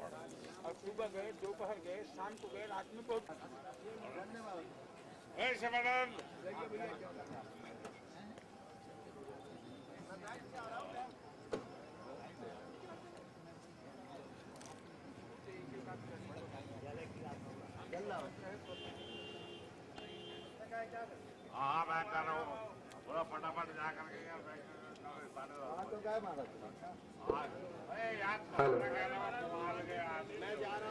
और सुबह गए दोपहर गए शाम को गए रात में बहुत हाँ। मैं कर रहा हूँ। थोड़ा फटाफट जा करके यार तो क्या मारा अरे यार मार गया मैं जा रहा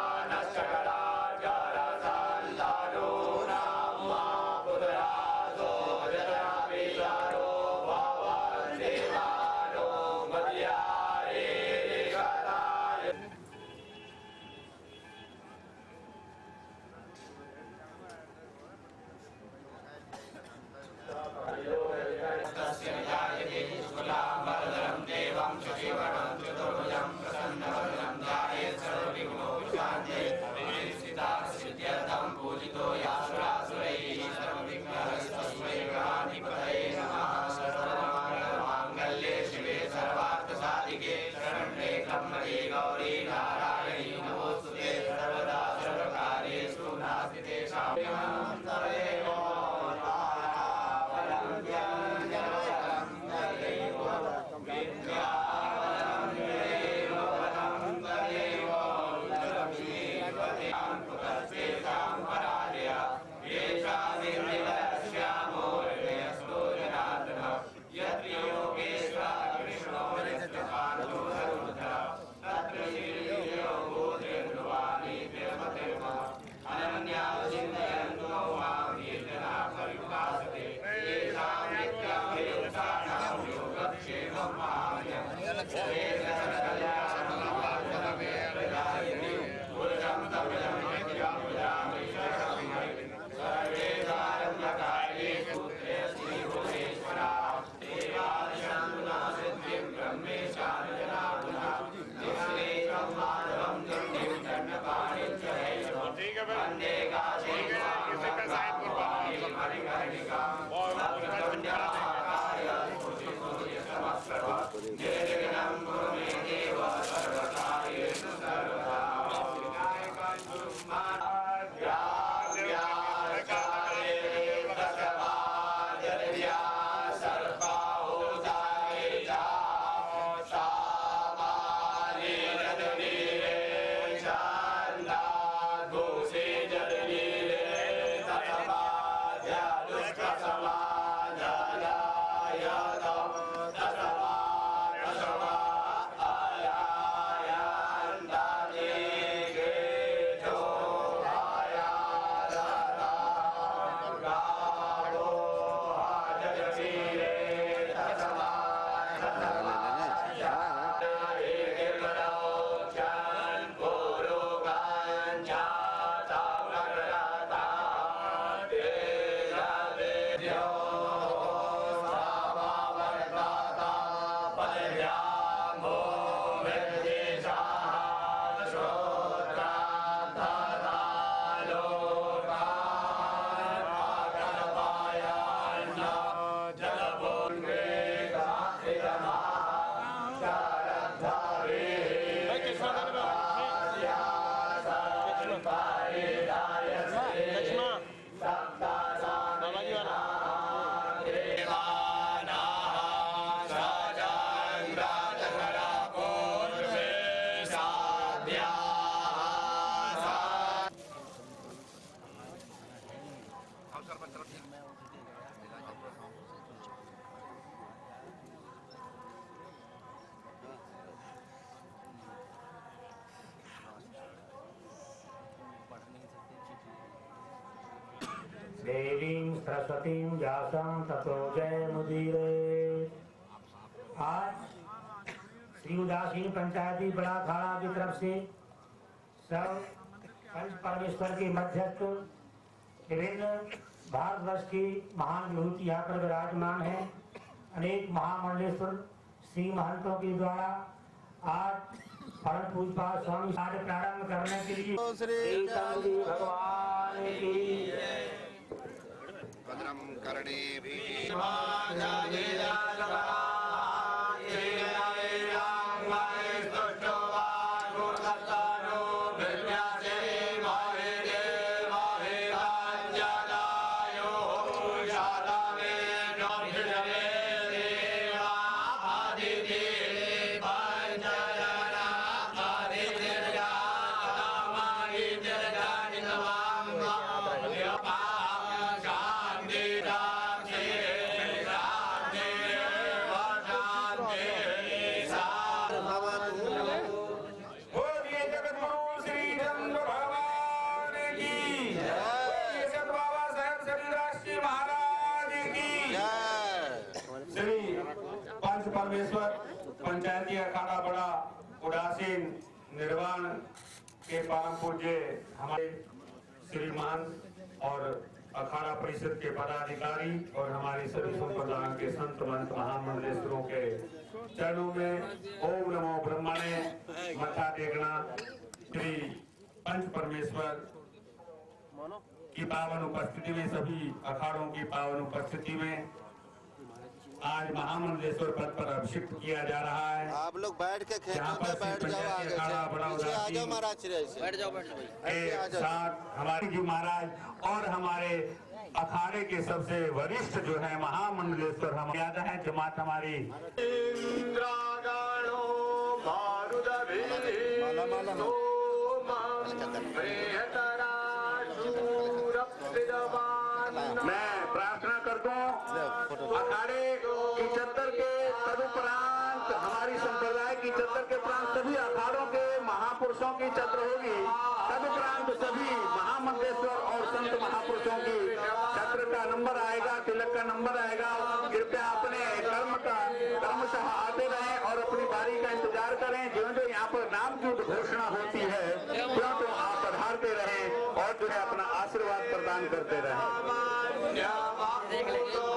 Amen. करवा और सरस्वतीं व्यासं ततो जय मुदीरे आज श्री उदासीन पंचायती बड़ा अखाड़ा की तरफ़ से सब पंच परमेश्वर के मध्यस्थ विभिन्न भारतवर्ष की महान विभूति यहाँ पर विराजमान है। अनेक महामंडलेश्वर श्री महंतों के द्वारा आज परम पूजपाल स्वामी आज प्रारंभ करने के लिए श्री भगवान की वदनं करणेऽपि पंचायती अखाड़ा बड़ा उदासीन निर्वाण के परम पूज्य हमारे श्रीमान और अखाड़ा परिषद के पदाधिकारी और हमारे सभी संप्रदायों के संत मंत महामंडलेश्वरों के चरणों में ओम नमो ब्रह्मणे मथा टेकना श्री पंच परमेश्वर की पावन उपस्थिति में, सभी अखाड़ों की पावन उपस्थिति में आज महामंडलेश्वर पद पर अभिषिक्त किया जा रहा है। आप लोग बैठ के खेतों में बैठ जाओ आगे पीछे आ जाओ महाराज बैठ जाओ बैठ साथ हमारे जी महाराज और हमारे अखाड़े के सबसे वरिष्ठ जो है महामंडलेश्वर हम याद है जमात हमारी। माला माला ना मैं प्रार्थना करता हूँ अखाड़े की चद्दर के तदुपरांत हमारी संप्रदाय की चद्दर के प्रांत सभी अखाड़ों के महापुरुषों की चद्र होगी। तदुपरांत सभी महामंडेश्वर और संत महापुरुषों की चक्र का नंबर आएगा तिलक का नंबर आएगा। कृपया अपने कर्म का कर्मशः आते रहें और अपनी बारी का इंतज़ार करें। जो जो यहाँ पर नाम की घोषणा होती है क्यों तो आप पधारते रहें और जो है अपना आशीर्वाद प्रदान करते रहें।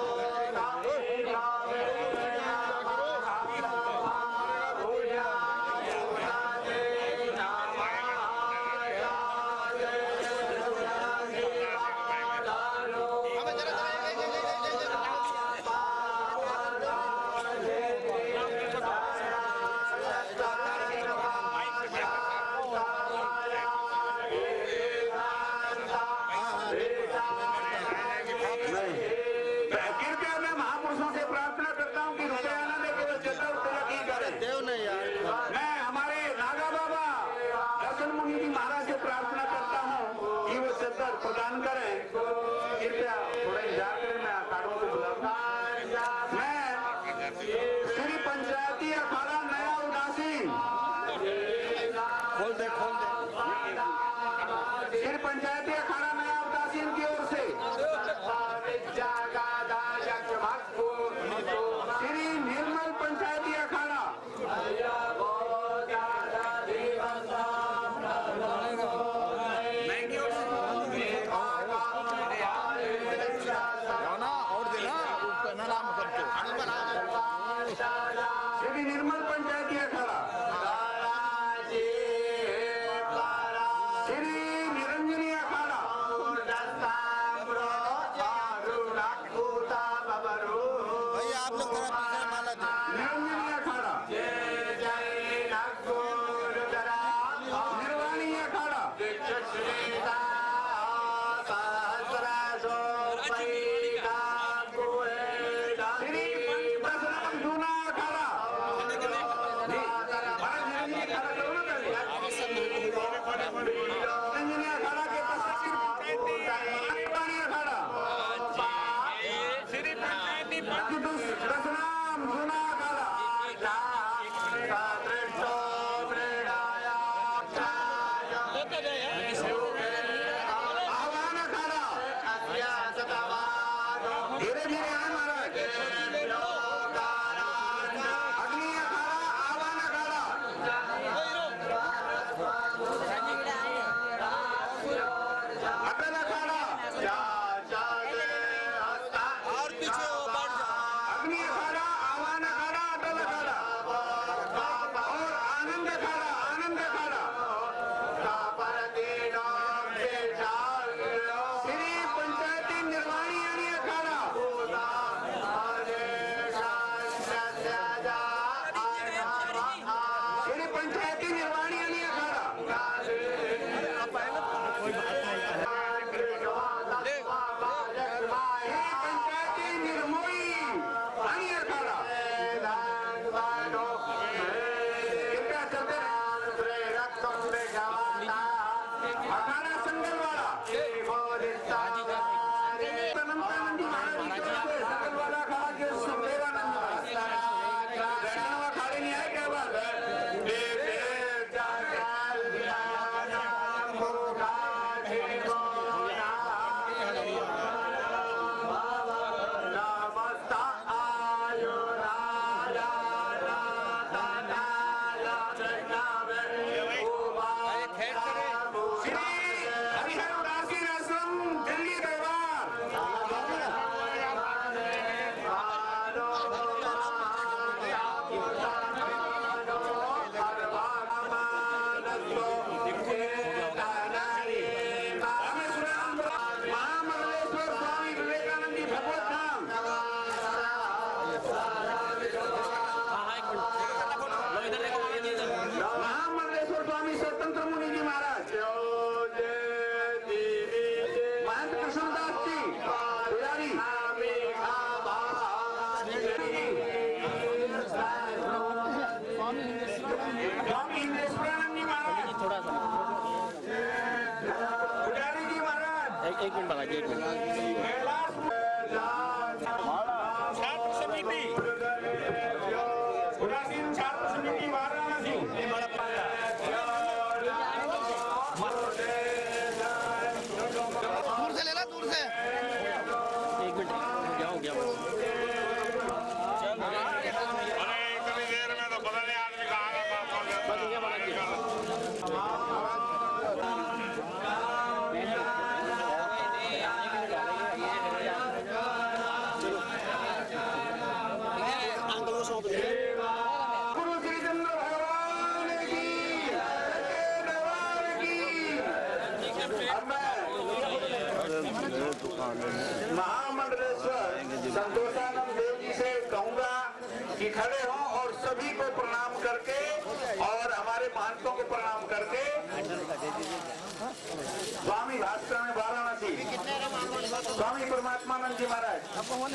संतोषानंद देव जी से कहूँगा कि खड़े हों और सभी को प्रणाम करके और हमारे महंतों को प्रणाम करके। स्वामी भास्कर वाराणसी। स्वामी परमात्मानंद जी महाराज।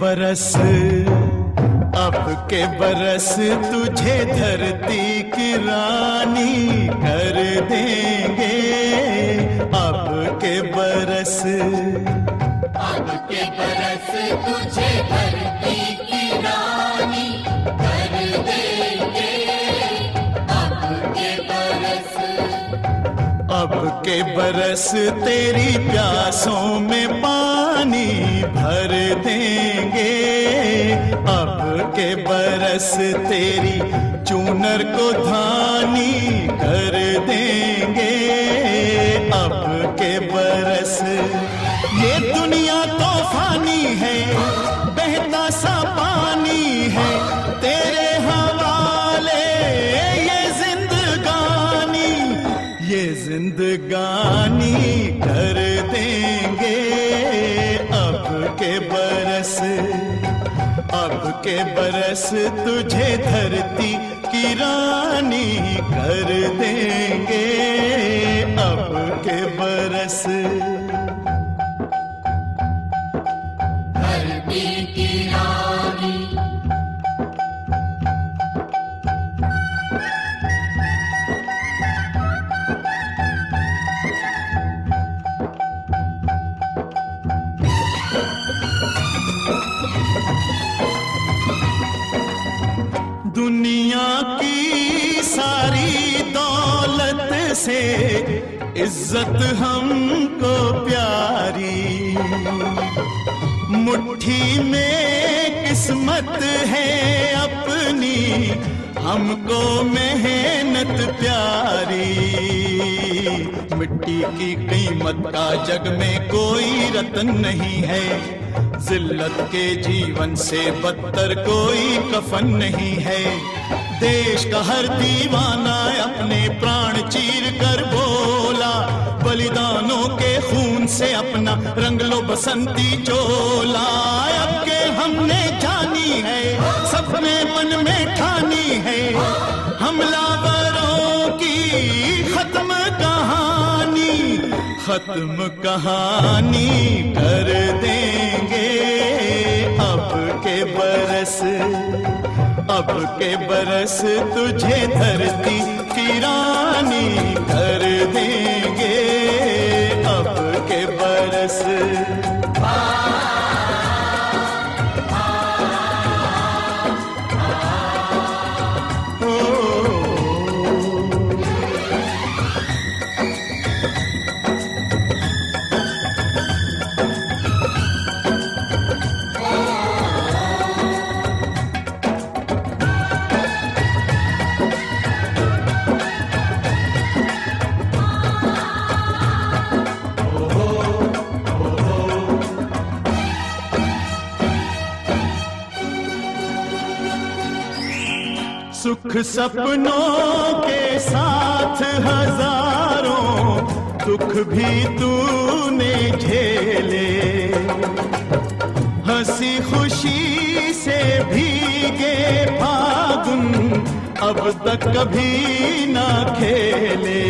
बरस अब के बरस तुझे धरती की रानी कर देंगे। अब के बरस अब के बरस तुझे धरती अब के बरस तेरी प्यासों में पानी भर देंगे। अब के बरस तेरी चूनर को धानी कर देंगे। अब के बरस ये दुनिया तो फानी है अब के बरस तुझे धरती की रानी कर देंगे। अब के बरस से इज़्ज़त हमको प्यारी। मुट्ठी में किस्मत है अपनी, हमको मेहनत प्यारी। मिट्टी की कीमत का जग में कोई रतन नहीं है, जिल्लत के जीवन से बदतर कोई कफन नहीं है। देश का हर दीवाना अपने प्राण चीर कर बोला। बलिदानों के खून से अपना रंग लो बसंती चोला। अब के हमने जानी है सबने मन में ठानी है। हमलावरों की खत्म कहानी खत्म कहानी कर देंगे। अब के बरस अब के बरस तुझे धरती की रानी सुख सपनों के साथ हज़ारों दुख भी तूने झेले। हँसी खुशी से भीगे फागुन अब तक कभी ना खेले।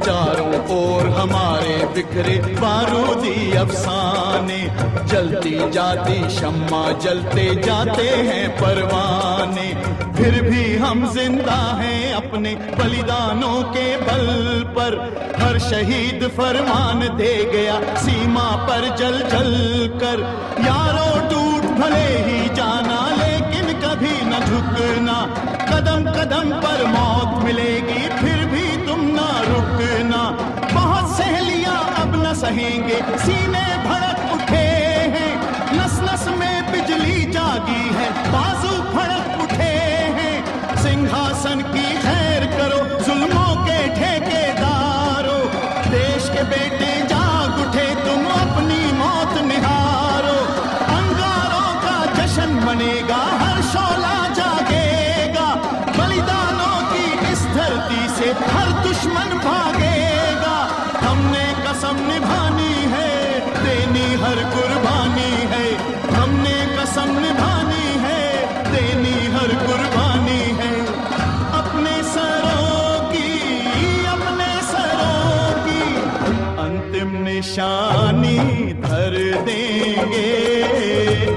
चारों ओर हमारे बिखरे बारूदी अफसाने। जलती जाती शम्मा, जलते जाते हैं परवाने। फिर भी हम ज़िंदा हैं अपने बलिदानों के बल पर। हर शहीद फरमान दे गया सीमा पर जल जल कर। यारों टूट भले ही जाना, लेकिन कभी न झुकना। कदम कदम पर मौत मिलेगी। धर देंगे।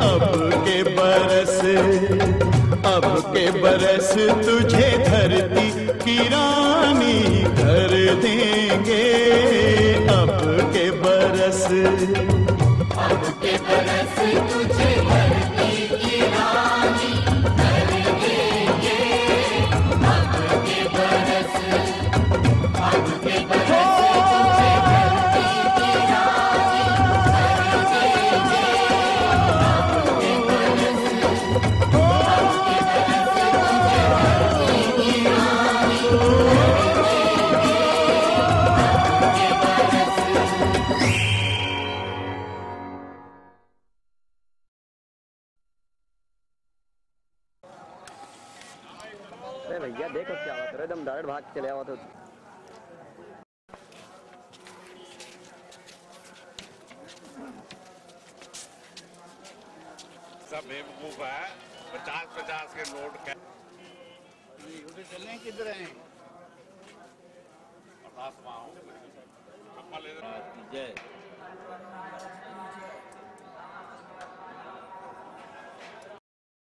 अब के बरस, अब के बरस तुझे धरती की रानी धर देंगे। अब के बरस, अब के बरस तुझे के चले आवा तो। सब बेवकूफ़ है। पचास पचास के नोट कै- चलने किधर हैं? जय।